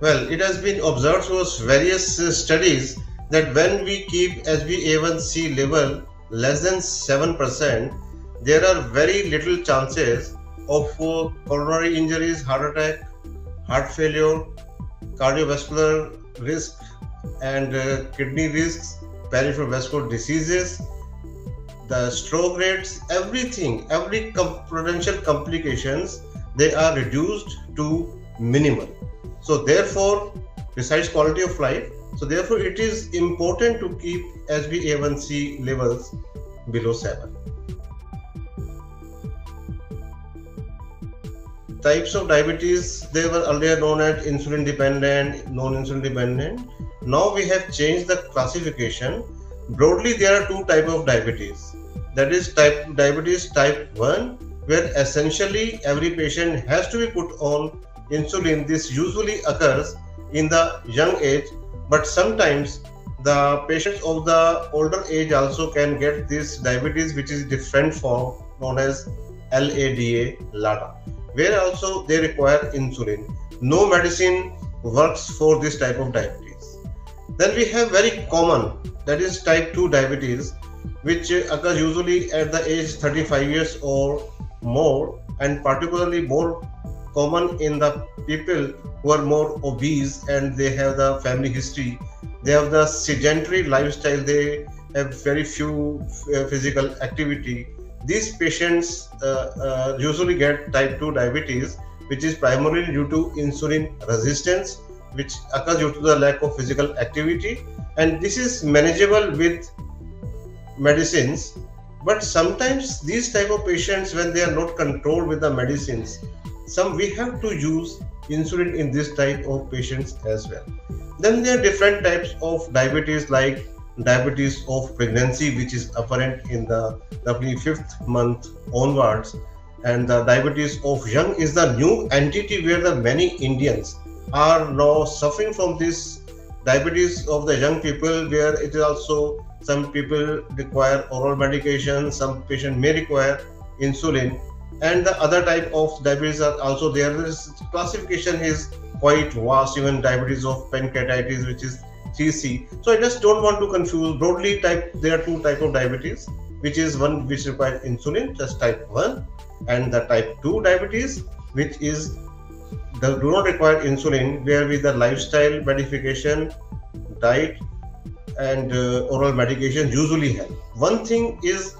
Well, it has been observed through various uh, studies that when we keep HbA1c level less than 7%, there are very little chances of uh, coronary injuries, heart attack, heart failure, cardiovascular risk, and uh, kidney risks, peripheral vascular diseases, the stroke rates, everything, every potential complications, they are reduced to minimal. So therefore, besides quality of life, so therefore it is important to keep HbA1c levels below 7. Types of diabetes, they were earlier known as insulin dependent, non-insulin dependent. Now we have changed the classification. Broadly, there are two type of diabetes. That is type diabetes type 1, where essentially every patient has to be put on insulin. This usually occurs in the young age, but sometimes the patients of the older age also can get this diabetes, which is different form known as LADA, LADA, where also they require insulin. No medicine works for this type of diabetes. Then we have very common, that is type 2 diabetes, which occurs usually at the age 35 years or more, and particularly more common in the people who are more obese and they have the family history. They have the sedentary lifestyle. They have very few uh, physical activity. These patients uh, uh, usually get type 2 diabetes which is primarily due to insulin resistance which occurs due to the lack of physical activity. And this is manageable with medicines but sometimes these type of patients when they are not controlled with the medicines some we have to use insulin in this type of patients as well. Then there are different types of diabetes like diabetes of pregnancy which is apparent in the roughly fifth month onwards. And the diabetes of young is the new entity where the many indians are now suffering from this diabetes of the young people where it is also some people require oral medication some patient may require insulin and the other type of diabetes are also there. This classification is quite vast, even diabetes of pancreatitis, which is 3C. So I just don't want to confuse. Broadly, type there are two type of diabetes, which is one which requires insulin, just type 1, and the type 2 diabetes, which is the do not require insulin, where with the lifestyle modification, diet, and uh, oral medication usually help. One thing is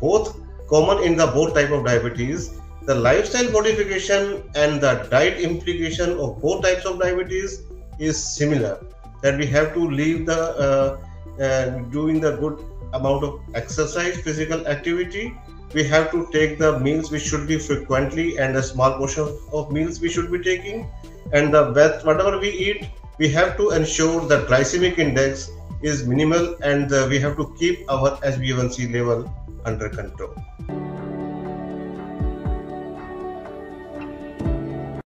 both common in the both type of diabetes the lifestyle modification and the diet implication of both types of diabetes is similar that we have to leave the uh, uh, doing the good amount of exercise physical activity. We have to take the meals which should be frequently and a small portion of meals we should be taking. And the best whatever we eat we have to ensure the glycemic index is minimal and uh, we have to keep our HbA1c level under control.